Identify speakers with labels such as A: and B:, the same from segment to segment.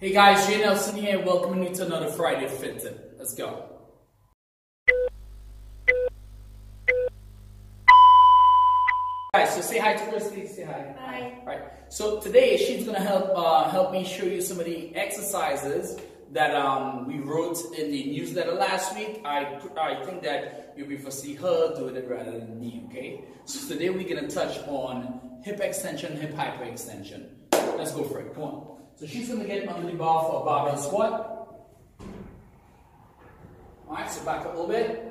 A: Hey guys, Jay Nelson here, welcoming you to another Friday Fit Tip. Let's go. Guys, so say hi to Christy. Say hi.
B: Hi.
A: All right. So today she's gonna help uh, help me show you some of the exercises that um, we wrote in the newsletter last week. I I think that you'll be foresee her doing it rather than me. Okay. So today we're gonna touch on hip extension, hip hyperextension. Let's go for it. Come on. So she's gonna get under the bar for a barbell squat. All right. So back up a little bit.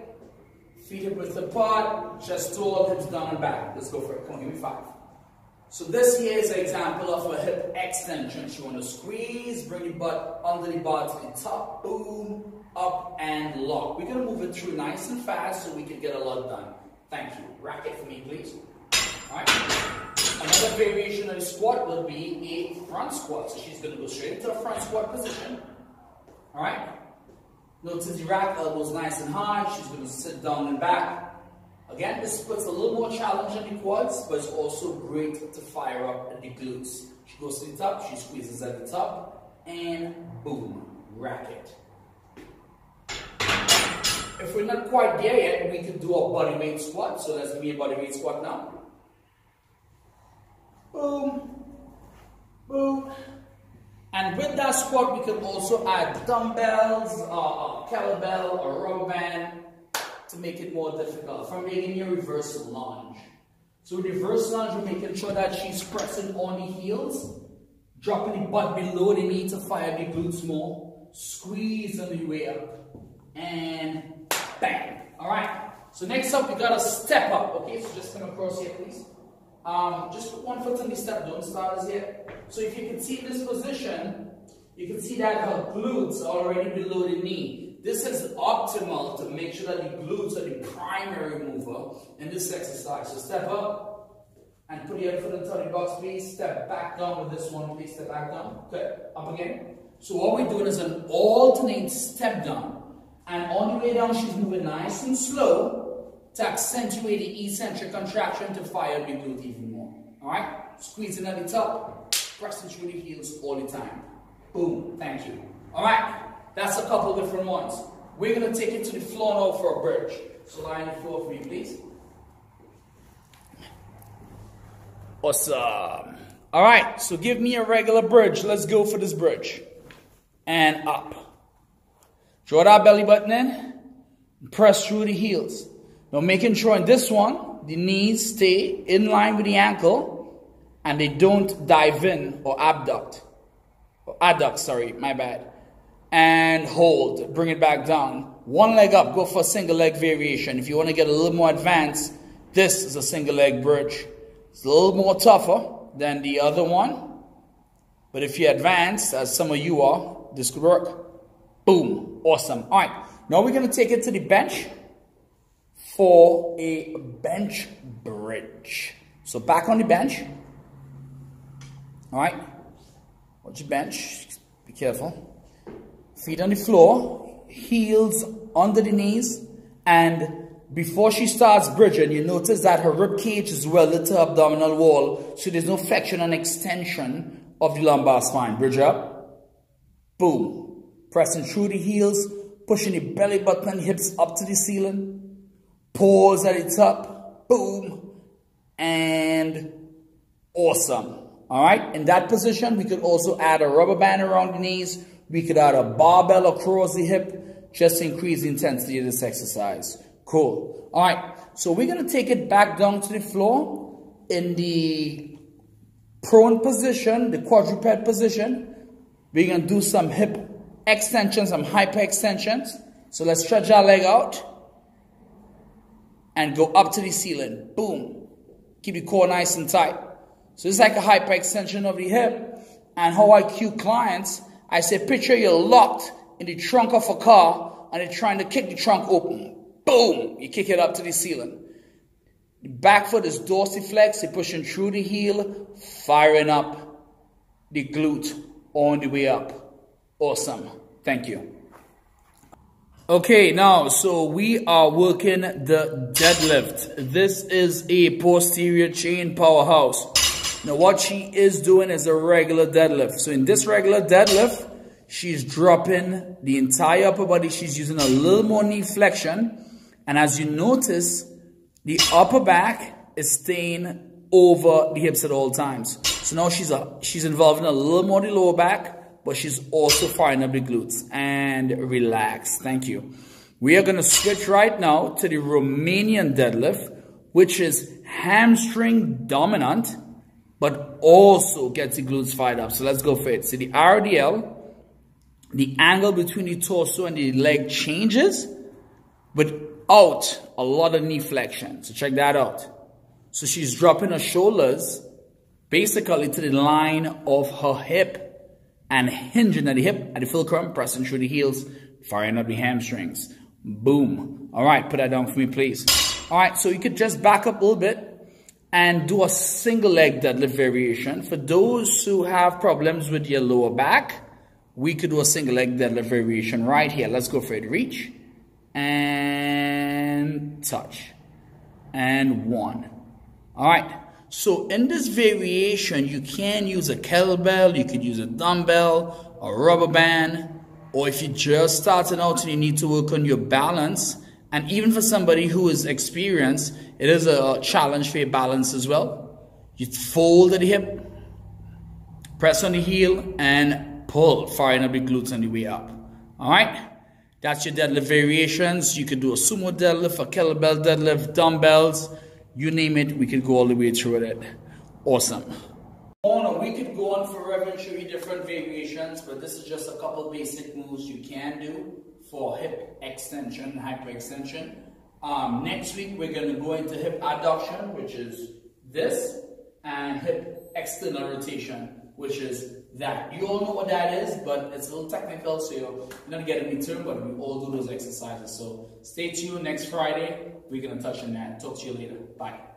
A: Feet hip width apart, chest tall, hips down and back. Let's go for it. Come on, give me five. So this here is an example of a hip extension. You want to squeeze, bring your butt under the bar to the top, boom, up and lock. We're going to move it through nice and fast so we can get a lot done. Thank you. Rack it for me, please. Variation of squat will be a front squat. So she's going to go straight into a front squat position. Alright. Notice the rack elbows nice and high. She's going to sit down and back. Again, this puts a little more challenge on the quads, but it's also great to fire up the glutes. She goes to the top, she squeezes at the top, and boom, rack it. If we're not quite there yet, we can do a body weight squat. So let's give me a body weight squat now. Boom, boom, and with that squat, we can also add dumbbells, uh, a kettlebell, or rubber band to make it more difficult. For making a reverse lunge. So reverse lunge, we're making sure that she's pressing on the heels, dropping the butt below the knee to fire the glutes more, squeeze on the way up, and bang. All right. So next up, we gotta step up. Okay, so just come across here, please. Um, just put one foot on the step, don't start as yet. So if you can see this position, you can see that her glutes are already below the knee. This is optimal to make sure that the glutes are the primary mover in this exercise. So step up and put your foot into the box, please. Step back down with this one, please. Step back down. Okay, up again. So what we're doing is an alternate step down. And on the way down, she's moving nice and slow to accentuate the eccentric contraction to fire the glute even more. Alright? Squeezing at the top, pressing through the heels all the time. Boom. Thank you. Alright? That's a couple different ones. We're to take it to the floor now for a bridge. So lie on the floor for me, please. Awesome. Alright, so give me a regular bridge. Let's go for this bridge. And up. Draw that belly button in. Press through the heels. Now making sure in this one, the knees stay in line with the ankle and they don't dive in or abduct. Or adduct, sorry, my bad. And hold, bring it back down. One leg up, go for a single leg variation. If you want to get a little more advanced, this is a single leg bridge. It's a little more tougher than the other one. But if you're advanced, as some of you are, this could work. Boom. Awesome. All right. Now we're going to take it to the bench for a bench bridge. So back on the bench. All right. Watch your bench. Be careful. Feet on the floor. Heels under the knees. And before she starts bridging, you notice that her rib cage is welded to abdominal wall. So there's no flexion and extension of the lumbar spine. Bridge up. Boom. Pressing through the heels. Pushing the belly button and hips up to the ceiling. Pause at the top. Boom. And awesome. All right. In that position, we could also add a rubber band around the knees. We could add a barbell across the hip. Just increase the intensity of this exercise. Cool. All right. So we're to take it back down to the floor in the prone position, the quadruped position. We're to do some hip extensions, some hyper extensions. So let's stretch our leg out and go up to the ceiling. Boom. Keep the core nice and tight. So it's like a hyper extension of the hip. And how I cue clients, I say, picture you're locked in the trunk of a car and they're trying to kick the trunk open. Boom. You kick it up to the ceiling. The back foot is dorsiflex. You're pushing through the heel, firing up the glute on the way up. Awesome. Thank you. Okay, now, so we are working the deadlift. This is a posterior chain powerhouse. Now, what she is doing is a regular deadlift. So in this regular deadlift, she's dropping the entire upper body. She's using a little more knee flexion. And as you notice, the upper back is staying over the hips at all times. So now she's a, she's involved in a little more the lower back, but she's also firing up the glutes. And relax. Thank you. We are going to switch right now to the Romanian deadlift, which is hamstring dominant, but also gets the glutes fired up. So let's go for it. So the RDL, the angle between the torso and the leg changes, without a lot of knee flexion. So check that out. So she's dropping her shoulders basically to the line of her hip and hinging at the hip at the fulcrum, pressing through the heels, firing up the hamstrings. Boom. All right, put that down for me, please. All right, so you could just back up a little bit and do a single leg deadlift variation. For those who have problems with your lower back, we could do a single leg deadlift variation right here. Let's go for it. Reach and touch and one. All right. So in this variation, you can use a kettlebell, you could use a dumbbell, a rubber band, or if you're just starting out and you need to work on your balance, and even for somebody who is experienced, it is a challenge for your balance as well. You fold the hip, press on the heel, and pull, firing up the glutes on the way up. All right? That's your deadlift variations. You could do a sumo deadlift, a kettlebell deadlift, dumbbells, you name it, we could go all the way through it. Awesome. We could go on forever and show you different variations, but this is just a couple basic moves you can do for hip extension, hyperextension. Um, next week, we're going to go into hip adduction, which is this, and hip external rotation, which is that. You all know what that is, but it's a little technical, so you're not going to get a term, but we all do those exercises. So stay tuned next Friday. We're going to touch on that. Talk to you later. Bye.